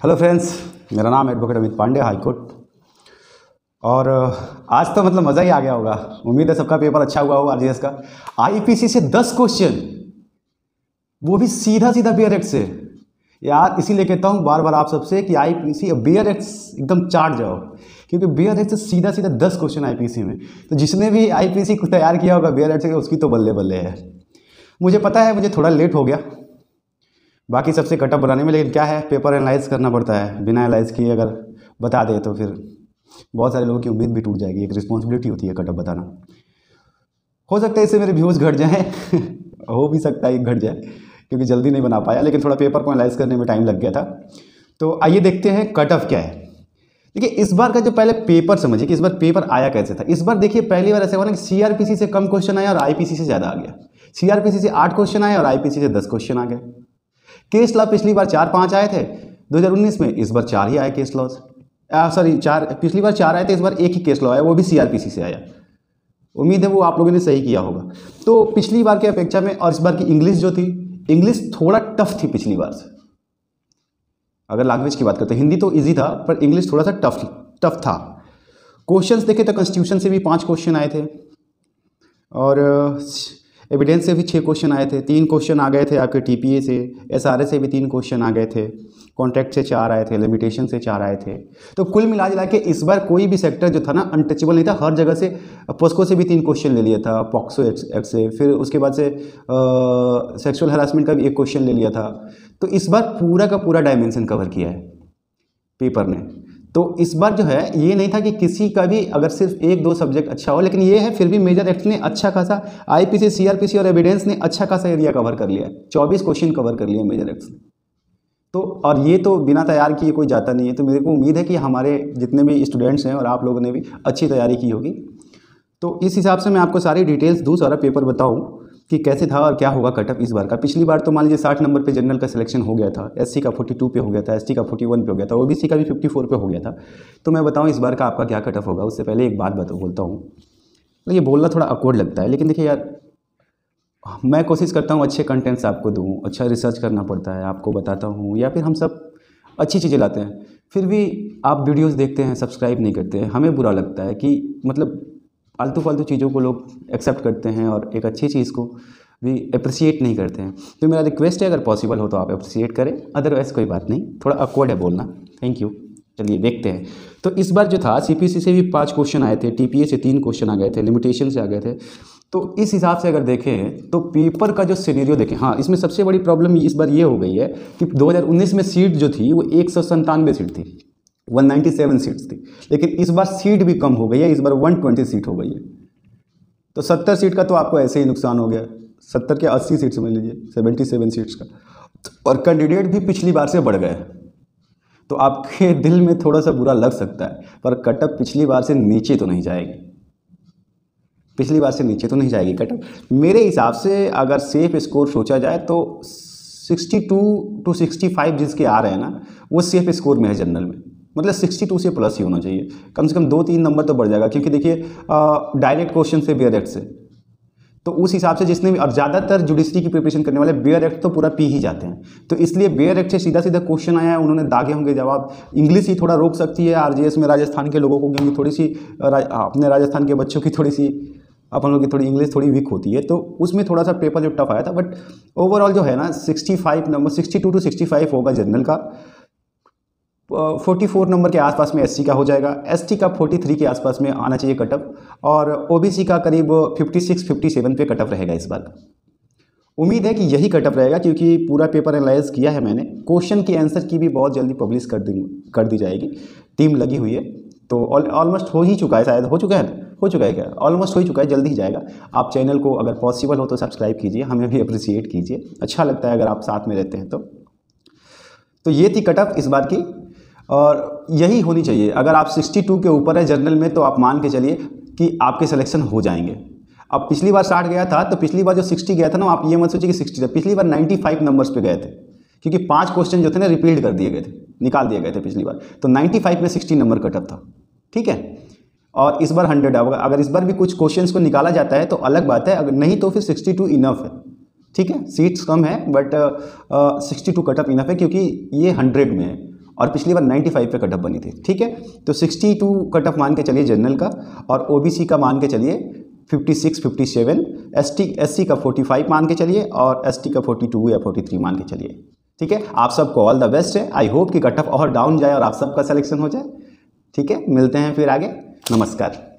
Hello friends मेरा नाम advocate Amit Pandey high court और आज तो मतलब मज़ा ही आ गया होगा। उम्मीद है सबका पेपर अच्छा हुआ होगा आरजीएस का। आईपीसी से दस क्वेश्चन वो भी सीधा सीधा बियर एक्ट से। यार, इसीलिए कहता हूँ बार बार आप सबसे कि आईपीसी बियर एक्ट एकदम चाट जाओ। क्योंकि बियर एक्ट से सीधा सीधा दस क्वेश्चन आईपीसी में। तो जिसने भी को तैयार किया होगा बियर एक्ट से, उसकी तो बल्ले बल्ले है। मुझे पता है, मुझे थोड़ा लेट हो गया। बाकी सबसे कटअप बनाने में, लेकिन क्या है पेपर एनालाइज करना पड़ता है। बिना एनालाइज किए अगर बता दे तो फिर बहुत सारे लोगों की उम्मीद भी टूट जाएगी। एक रिस्पॉन्सिबिलिटी होती है कटअप बताना। हो सकता है इससे मेरे व्यूज़ घट जाएँ। हो भी सकता है घट जाए, क्योंकि जल्दी नहीं बना पाया, लेकिन थोड़ा पेपर को एनालाइज करने में टाइम लग गया था। तो आइए देखते हैं कट ऑफ़ क्या है। देखिए, इस बार का जो पहले पेपर समझिए कि इस बार पेपर आया कैसे था। इस बार देखिए, पहली बार ऐसा हुआ ना कि सीआरपीसी से कम क्वेश्चन आया और आईपीसी से ज़्यादा आ गया। सीआरपीसी से आठ क्वेश्चन आए और आईपीसी से दस क्वेश्चन आ गए। केस लॉ पिछली बार चार पाँच आए थे। 2019 में इस बार चार ही आए केस लॉज सॉरी चार, पिछली बार चार आए थे, इस बार एक ही केस लॉ आया, वो भी सीआरपीसी से आया। उम्मीद है वो आप लोगों ने सही किया होगा। तो पिछली बार की अपेक्षा में और इस बार की इंग्लिश जो थी इंग्लिश थोड़ा टफ थी पिछली बार से। अगर लैंग्वेज की बात करते हिंदी तो ईजी था, पर इंग्लिश थोड़ा सा टफ टफ था। क्वेश्चंस देखे तो कॉन्स्टिट्यूशन से भी पाँच क्वेश्चन आए थे। और एविडेंस से भी छः क्वेश्चन आए थे। तीन क्वेश्चन आ गए थे आपके टीपीए से। एसआरए से भी तीन क्वेश्चन आ गए थे। कॉन्ट्रैक्ट से चार आए थे। लिमिटेशन से चार आए थे। तो कुल मिला जुला के इस बार कोई भी सेक्टर जो था ना अनटचेबल नहीं था। हर जगह से पोस्को से भी तीन क्वेश्चन ले लिया था। पॉक्सो एक्स से। फिर उसके बाद से सेक्सुअल हरासमेंट का भी एक क्वेश्चन ले लिया था। तो इस बार पूरा का पूरा डायमेंशन कवर किया है। पेपर ने। तो इस बार जो है, ये नहीं था कि किसी का भी अगर सिर्फ़ एक, दो सब्जेक्ट अच्छा हो, लेकिन ये है, फिर भी मेजर एक्ट ने अच्छा खासा आईपीसी सीआरपीसी और एविडेंस ने अच्छा खासा एरिया कवर कर लिया चौबीस क्वेश्चन कवर कर लिया मेजर एक्ट ने। तो और ये तो बिना तैयार किए कोई जाता नहीं है। तो मेरे को उम्मीद है कि हमारे जितने भी स्टूडेंट्स हैं और आप लोगों ने भी अच्छी तैयारी की होगी। तो इस हिसाब से मैं आपको सारी डिटेल्स दूँ, सारा पेपर बताऊँ। कि कैसे था और क्या होगा कटअप इस बार का? पिछली बार तो मान लीजिए साठ नंबर पे जनरल का सिलेक्शन हो गया था एससी का फोर्टी टू पे हो गया था एसटी का फोर्टी वन पे हो गया था ओबीसी का भी फिफ्टी फोर पे हो गया था। तो मैं बताऊँ इस बार का आपका क्या कटअप होगा? उससे पहले एक बात बता बोलता हूँ। तो ये बोलना थोड़ा अकवर्ड लगता है, लेकिन देखिए यार, मैं कोशिश करता हूँ अच्छे कंटेंट्स आपको दूँ अच्छा रिसर्च करना पड़ता है, आपको बताता हूँ, या फिर हम सब अच्छी चीज़ें लाते हैं। फिर भी आप वीडियोस देखते हैं सब्सक्राइब नहीं करते हैं, हमें बुरा लगता है कि मतलब फालतू फालतू चीज़ों को लोग एक्सेप्ट करते हैं और एक अच्छी चीज़ को भी अप्रिसिएट नहीं करते हैं। तो मेरा रिक्वेस्ट है, अगर पॉसिबल हो तो आप अप्रिसिएट करें अदरवाइज़ कोई बात नहीं। थोड़ा अकवर्ड है बोलना। थैंक यू चलिए, देखते हैं। तो इस बार जो था सीपीसी से भी पाँच क्वेश्चन आए थे टीपीए से तीन क्वेश्चन आ गए थे लिमिटेशन से आ गए थे। तो इस हिसाब से अगर देखें तो पेपर का जो सीनेरियो देखें हाँ इसमें सबसे बड़ी प्रॉब्लम इस बार ये हो गई है कि 2019 में सीट जो थी, वो एक सीट थी। 197 सीट्स थी। लेकिन इस बार सीट भी कम हो गई है, इस बार 120 सीट हो गई है। तो 70 सीट का तो आपको ऐसे ही नुकसान हो गया। सत्तर के अस्सी सीट समझ लीजिए सेवेंटी सेवन सीट्स का। और कैंडिडेट भी पिछली बार से बढ़ गए तो आपके दिल में थोड़ा सा बुरा लग सकता है, पर कटअप पिछली बार से नीचे तो नहीं जाएगी। पिछली बार से नीचे तो नहीं जाएगी कटअप। मेरे हिसाब से अगर सेफ़ स्कोर सोचा जाए तो 62 टू 65 जिसके आ रहे हैं ना, वो सेफ़ स्कोर में है जनरल में। मतलब 62 से प्लस ही होना चाहिए। कम से कम दो तीन नंबर तो बढ़ जाएगा, क्योंकि देखिए डायरेक्ट क्वेश्चन से बियर एक्ट से। तो उस हिसाब से जिसने भी और ज़्यादातर जुडिशरी की प्रिपरेशन करने वाले बेयर एक्ट तो पूरा पी ही जाते हैं। तो इसलिए बेयर एक्ट से सीधा सीधा क्वेश्चन आया है, उन्होंने दागे होंगे जवाब। इंग्लिश ही थोड़ा रोक सकती है आरजीएस में राजस्थान के लोगों को, क्योंकि थोड़ी सी अपने राजस्थान के बच्चों की थोड़ी सी, अपन लोगों की थोड़ी इंग्लिश थोड़ी वीक होती है। तो उसमें थोड़ा सा पेपर जो टफ आया था बट ओवरऑल जो है ना sixty five number sixty two to sixty five होगा जनरल का। फोर्टी फोर नंबर के आसपास में एससी का हो जाएगा। एसटी का फोर्टी थ्री के आसपास में आना चाहिए कटअप और ओबीसी का करीब फिफ्टी सिक्स फिफ्टी सेवन पे कटअप रहेगा इस बार। उम्मीद है कि यही कटअप रहेगा क्योंकि पूरा पेपर एनालाइज किया है मैंने। क्वेश्चन की आंसर की भी बहुत जल्दी पब्लिश कर दी कर दी जाएगी। टीम लगी हुई है तो ऑलमोस्ट हो ही चुका है शायद। हो चुका है? हो चुका है क्या? ऑलमोस्ट हो ही चुका है, जल्दी ही जाएगा। आप चैनल को अगर पॉसिबल हो तो सब्सक्राइब कीजिए, हमें भी अप्रिसिएट कीजिए। अच्छा लगता है अगर आप साथ में रहते हैं तो। तो ये थी कटअप इस बार की। और यही होनी चाहिए। अगर आप 62 के ऊपर है जर्नल में तो आप मान के चलिए कि आपके सिलेक्शन हो जाएँगे। अब पिछली बार साठ गया था तो पिछली बार जो 60 गया था ना, आप ये मत सोचिए कि 60 था। पिछली बार 95 नंबर्स पे गए थे, क्योंकि पाँच क्वेश्चन जो थे ना रिपीट कर दिए गए थे, निकाल दिए गए थे पिछली बार। तो 95 में 60 नंबर कटअप था, ठीक है? और इस बार हंड्रेड होगा अगर इस बार भी कुछ क्वेश्चन को निकाला जाता है तो अलग बात है। अगर नहीं तो फिर सिक्सटी टू इनफ है, ठीक है? सीट्स कम है but sixty two cutoff enough है, क्योंकि ये हंड्रेड में है। और पिछली बार 95 पे कट ऑफ़ बनी थी, ठीक है? तो 62 कट ऑफ़ मान के चलिए जनरल का और ओबीसी का मान के चलिए 56 57 एसटी एससी का 45 मान के चलिए और एसटी का 42 या 43 मान के चलिए, ठीक है? आप सबको ऑल द बेस्ट है। आई होप कि कट ऑफ़ और डाउन जाए और आप सबका सिलेक्शन हो जाए, ठीक है? मिलते हैं फिर आगे। नमस्कार।